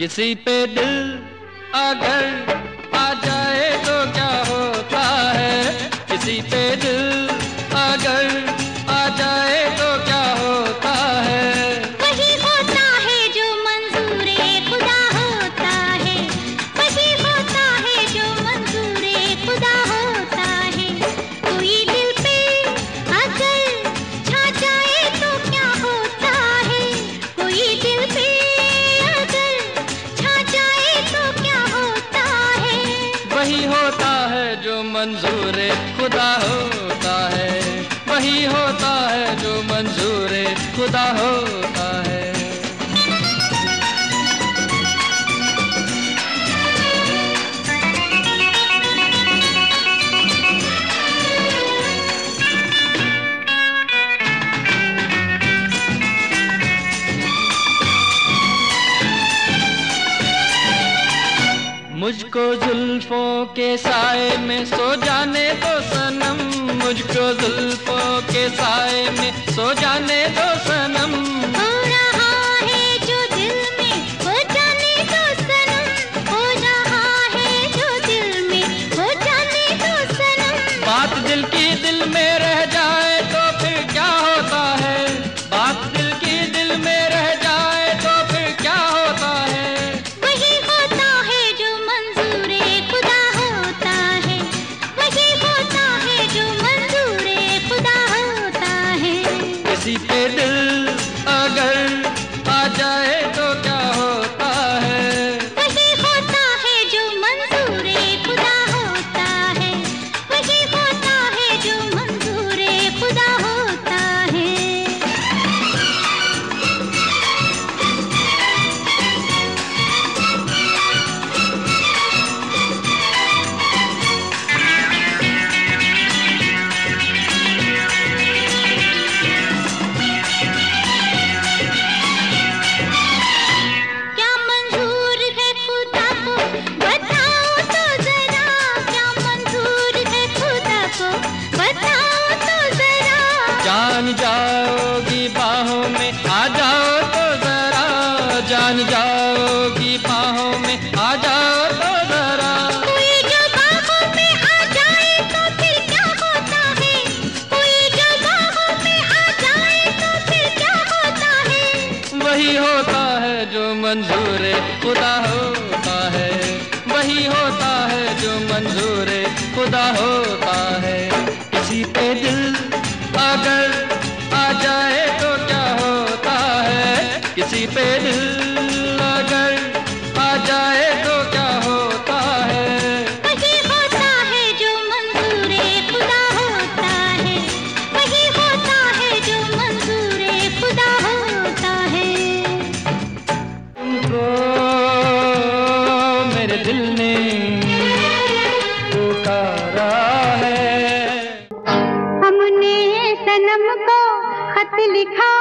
किसी पे दिल अगर वही होता है जो मंजूर, खुदा होता है। वही होता है जो मंजूर, खुदा होता है। मुझको जुल्फों के साय में सो जाने दो सनम। मुझको जुल्फों के साय में सो जाने दो सनम। हो रहा है जो दिल में हो जाने दो सनम। हो रहा है जो दिल में हो जाने दो सनम। बात दिल की अगर जान जाओगी बाहों में आ जाओ तो जरा। कोई जो बाहों में आ जाए तो फिर क्या होता है? कोई जो बाहों में आ जाए तो फिर क्या होता है? वही होता है जो मंजूर खुदा होता है। वही होता है जो मंजूर खुदा होता है। किसी पे दिल किसी पे दिल अगर आ जाए तो क्या होता है? वही होता है जो मंजूर खुदा होता है। वही होता है जो मंजूर खुदा होता है। तुमको मेरे दिल ने पुकारा है। हमने सनम को खत लिखा।